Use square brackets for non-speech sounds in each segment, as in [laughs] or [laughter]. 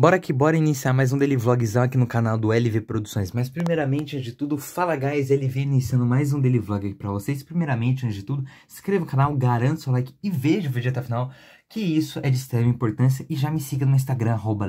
Bora que bora iniciar mais um daily vlogzão aqui no canal do LV Produções. Mas primeiramente, antes de tudo, fala guys, LV iniciando mais um daily vlog aqui pra vocês. Primeiramente, antes de tudo, se inscreva no canal, garanta seu like e veja o vídeo até o final, que isso é de extrema importância. E já me siga no Instagram, arroba.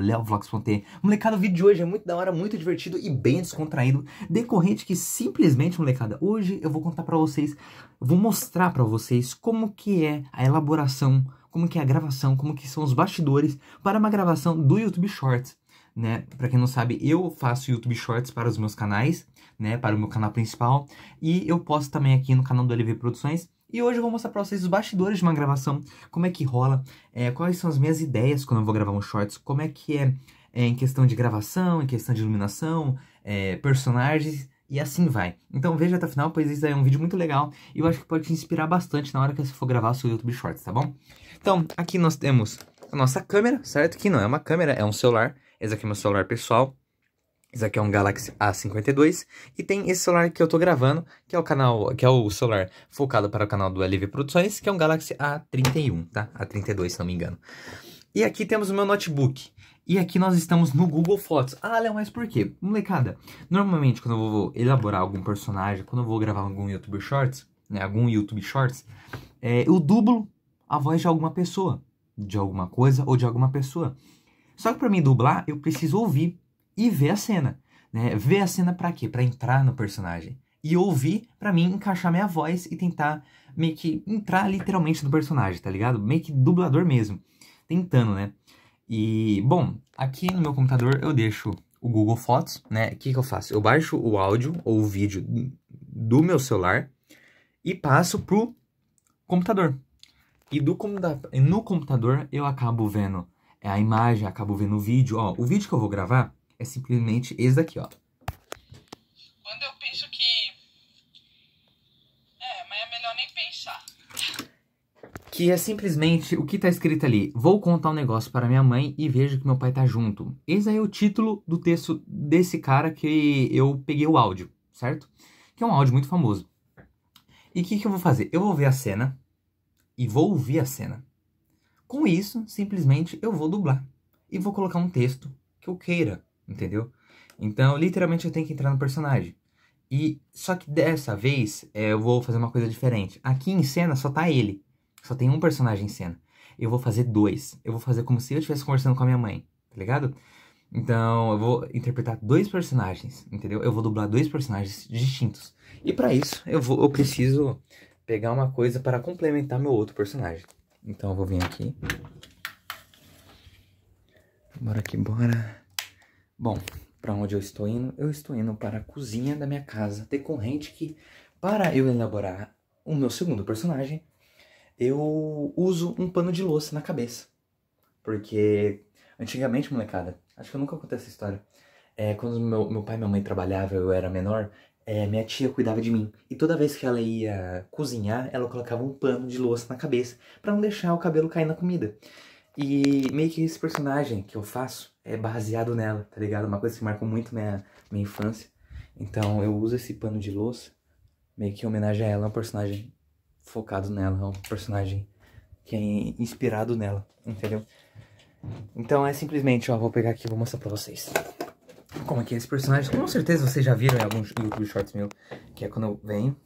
Molecada, o vídeo de hoje é muito da hora, muito divertido e bem descontraído. Decorrente que simplesmente, molecada, hoje eu vou contar pra vocês, vou mostrar pra vocês como que é a elaboração como que é a gravação, como que são os bastidores para uma gravação do YouTube Shorts, né? Para quem não sabe, eu faço YouTube Shorts para os meus canais, né? Para o meu canal principal e eu posto também aqui no canal do LV Produções. E hoje eu vou mostrar para vocês os bastidores de uma gravação, como é que rola, é, quais são as minhas ideias quando eu vou gravar um Shorts, como é que é, é em questão de gravação, em questão de iluminação, é, personagens e assim vai. Então veja até o final, pois isso é um vídeo muito legal e eu acho que pode te inspirar bastante na hora que você for gravar seu YouTube Shorts, tá bom? Então, aqui nós temos a nossa câmera, certo? Que não é uma câmera, é um celular. Esse aqui é meu celular pessoal. Esse aqui é um Galaxy A52 e tem esse celular que eu tô gravando, que é o canal, que é o celular focado para o canal do LV Produções, que é um Galaxy A31, tá? A32, se não me engano. E aqui temos o meu notebook. E aqui nós estamos no Google Fotos. Ah, Léo, mas por quê? Molecada, normalmente quando eu vou elaborar algum personagem, quando eu vou gravar algum YouTube Shorts, né, algum YouTube Shorts, é, eu dublo a voz de alguma pessoa, de alguma coisa ou de alguma pessoa. Só que para mim dublar, eu preciso ouvir e ver a cena, né? Ver a cena para quê? Para entrar no personagem. E ouvir para mim encaixar minha voz e tentar meio que entrar literalmente no personagem, tá ligado? Meio que dublador mesmo. Tentando, né? E, bom, aqui no meu computador eu deixo o Google Fotos, né? O que, que eu faço? Eu baixo o áudio ou o vídeo do meu celular e passo pro computador. E do, no computador eu acabo vendo a imagem, acabo vendo o vídeo. Ó, o vídeo que eu vou gravar é simplesmente esse daqui, ó. Quando eu penso que... É, mas é melhor nem pensar que é simplesmente o que tá escrito ali. Vou contar um negócio para minha mãe e vejo que meu pai tá junto. Esse aí é o título do texto desse cara que eu peguei o áudio, certo? Que é um áudio muito famoso. E o que, que eu vou fazer? Eu vou ver a cena e vou ouvir a cena. Com isso, simplesmente eu vou dublar e vou colocar um texto que eu queira, entendeu? Então, literalmente eu tenho que entrar no personagem. E só que dessa vez é, eu vou fazer uma coisa diferente. Aqui em cena só tá ele. Só tem um personagem em cena. Eu vou fazer dois. Eu vou fazer como se eu estivesse conversando com a minha mãe, tá ligado? Então, eu vou interpretar dois personagens, entendeu? Eu vou dublar dois personagens distintos. E para isso, eu vou eu preciso pegar uma coisa para complementar meu outro personagem. Então, eu vou vir aqui. Bora aqui, bora. Bom, para onde eu estou indo? Eu estou indo para a cozinha da minha casa, decorrente que para eu elaborar o meu segundo personagem, eu uso um pano de louça na cabeça. Porque antigamente, molecada, acho que eu nunca contei essa história. É, quando meu, meu pai e minha mãe trabalhavam, eu era menor, é, minha tia cuidava de mim. E toda vez que ela ia cozinhar, ela colocava um pano de louça na cabeça para não deixar o cabelo cair na comida. E meio que esse personagem que eu faço é baseado nela, tá ligado? Uma coisa que marcou muito minha, minha infância. Então eu uso esse pano de louça meio que em homenagem a ela, é um personagem focado nela, é um personagem que é inspirado nela, entendeu? Então é simplesmente, ó, vou pegar aqui e vou mostrar pra vocês. Como é que é esse personagem? Com certeza vocês já viram em alguns YouTube Shorts meu, que é quando eu venho.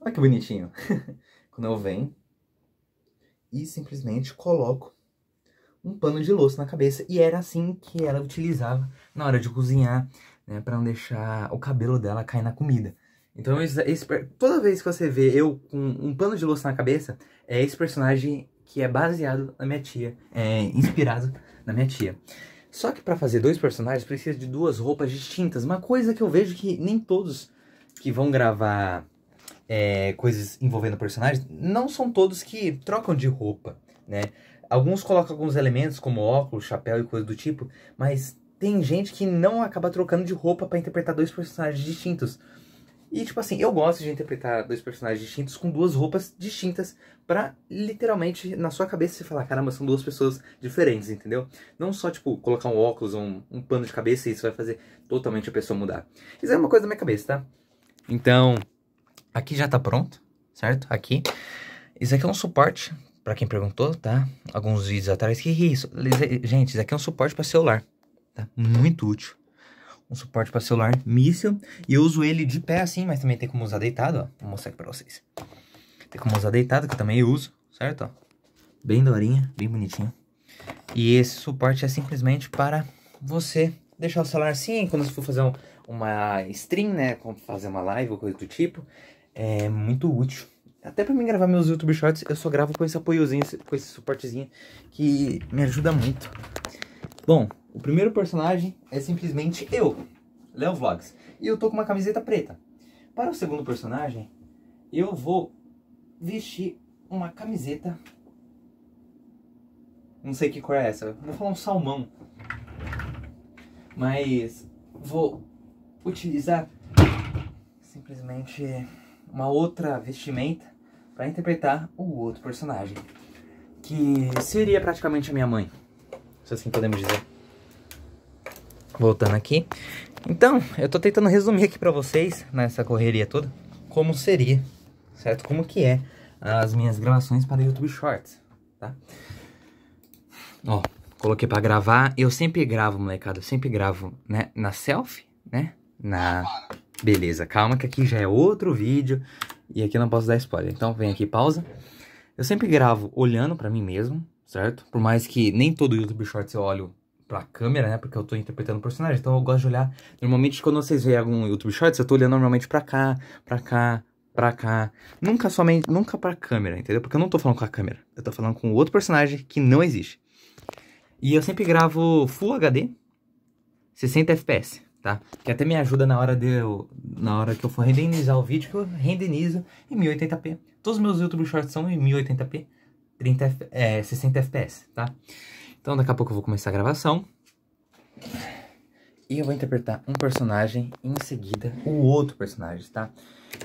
Olha que bonitinho. [laughs] quando eu venho e simplesmente coloco um pano de louça na cabeça. E era assim que ela utilizava na hora de cozinhar, né, pra não deixar o cabelo dela cair na comida. Então, esse, esse, toda vez que você vê eu com um pano de louça na cabeça, é esse personagem que é baseado na minha tia, é inspirado na minha tia. Só que para fazer dois personagens precisa de duas roupas distintas. Uma coisa que eu vejo que nem todos que vão gravar é, coisas envolvendo personagens, não são todos que trocam de roupa, né? Alguns colocam alguns elementos como óculos, chapéu e coisa do tipo, mas tem gente que não acaba trocando de roupa para interpretar dois personagens distintos. E, tipo assim, eu gosto de interpretar dois personagens distintos com duas roupas distintas pra, literalmente, na sua cabeça você falar, caramba, são duas pessoas diferentes, entendeu? Não só, tipo, colocar um óculos ou um, um pano de cabeça e isso vai fazer totalmente a pessoa mudar. Isso é uma coisa da minha cabeça, tá? Então, aqui já tá pronto, certo? Aqui. Isso aqui é um suporte pra quem perguntou, tá? Alguns vídeos atrás, que, é isso? Gente, isso aqui é um suporte pra celular, tá? Muito útil. Um suporte pra celular míssil. E eu uso ele de pé assim, mas também tem como usar deitado, ó. Vou mostrar aqui pra vocês. Tem como usar deitado, que eu também uso, certo? Bem dorinha, bem bonitinho. E esse suporte é simplesmente para você deixar o celular assim, quando você for fazer um, uma stream, né, fazer uma live ou coisa do tipo, é muito útil. Até pra mim gravar meus YouTube Shorts, eu só gravo com esse apoiozinho, com esse suportezinho, que me ajuda muito. Bom, o primeiro personagem é simplesmente eu, Léo Vlogs. E eu tô com uma camiseta preta. Para o segundo personagem, eu vou vestir uma camiseta... Não sei que cor é essa, vou falar um salmão. Mas vou utilizar simplesmente uma outra vestimenta para interpretar o outro personagem, que seria praticamente a minha mãe, se assim podemos dizer. Voltando aqui. Então, eu tô tentando resumir aqui para vocês, nessa correria toda, como seria, certo? Como que é as minhas gravações para YouTube Shorts, tá? Ó, coloquei para gravar. Eu sempre gravo, molecada, eu sempre gravo, né, na selfie, né? Na Beleza, calma que aqui já é outro vídeo e aqui eu não posso dar spoiler. Então vem aqui, pausa. Eu sempre gravo olhando pra mim mesmo, certo? Por mais que nem todo YouTube Shorts eu olho pra câmera, né? Porque eu tô interpretando o personagem. Então eu gosto de olhar. Normalmente quando vocês veem algum YouTube Shorts, eu tô olhando normalmente pra cá, pra cá, pra cá. Nunca somente, nunca pra câmera, entendeu? Porque eu não tô falando com a câmera. Eu tô falando com outro personagem que não existe. E eu sempre gravo Full HD, 60 FPS tá? Que até me ajuda na hora de eu, na hora que eu for renderizar o vídeo, que eu renderizo em 1080p. Todos os meus YouTube Shorts são em 1080p, 30, é, 60 FPS, tá? Então daqui a pouco eu vou começar a gravação. E eu vou interpretar um personagem e em seguida o outro personagem, tá?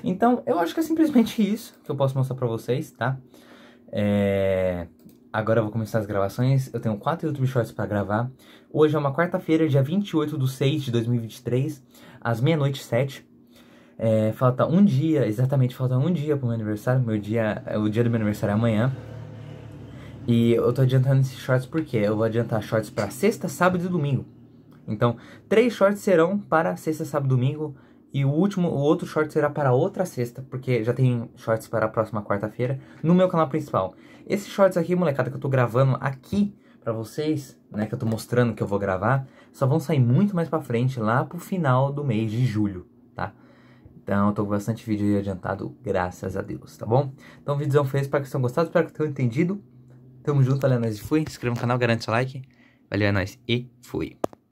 Então, eu acho que é simplesmente isso que eu posso mostrar pra vocês, tá? É... Agora eu vou começar as gravações. Eu tenho quatro YouTube Shorts para gravar. Hoje é uma quarta-feira, dia 28 de 6 de 2023, às meia-noite sete. É, falta um dia, exatamente, falta um dia pro meu aniversário. Meu dia, o dia do meu aniversário é amanhã. E eu tô adiantando esses shorts porque eu vou adiantar shorts para sexta, sábado e domingo. Então, três shorts serão para sexta, sábado e domingo. E o último, o outro short será para outra sexta, porque já tem shorts para a próxima quarta-feira no meu canal principal. Esses shorts aqui, molecada, que eu tô gravando aqui pra vocês, né, que eu tô mostrando que eu vou gravar, só vão sair muito mais pra frente, lá pro final do mês de julho, tá? Então, eu tô com bastante vídeo aí adiantado, graças a Deus, tá bom? Então, o vídeo foi esse, espero que vocês tenham gostado, espero que tenham entendido. Tamo junto, valeu, nós e fui. Se inscreva no canal, garante seu like. Valeu, é nóis e fui.